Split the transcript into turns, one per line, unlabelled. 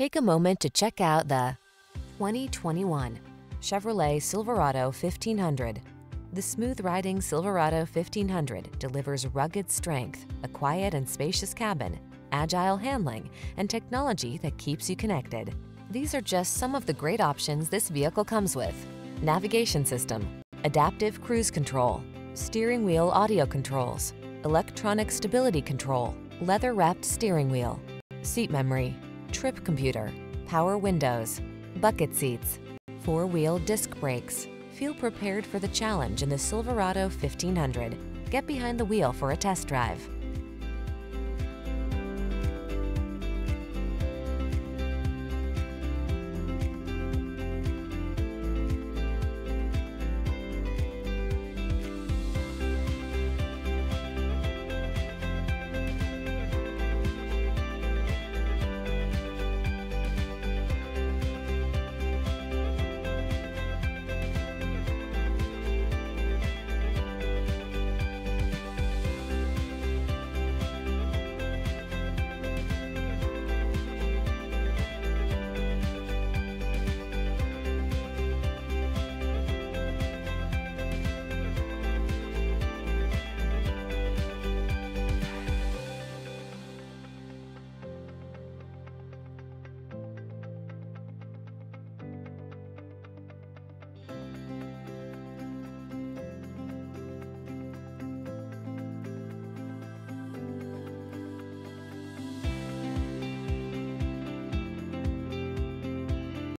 Take a moment to check out the 2021 Chevrolet Silverado 1500. The smooth-riding Silverado 1500 delivers rugged strength, a quiet and spacious cabin, agile handling, and technology that keeps you connected. These are just some of the great options this vehicle comes with. Navigation system, adaptive cruise control, steering wheel audio controls, electronic stability control, leather-wrapped steering wheel, seat memory, trip computer, power windows, bucket seats, four-wheel disc brakes. Feel prepared for the challenge in the Silverado 1500. Get behind the wheel for a test drive.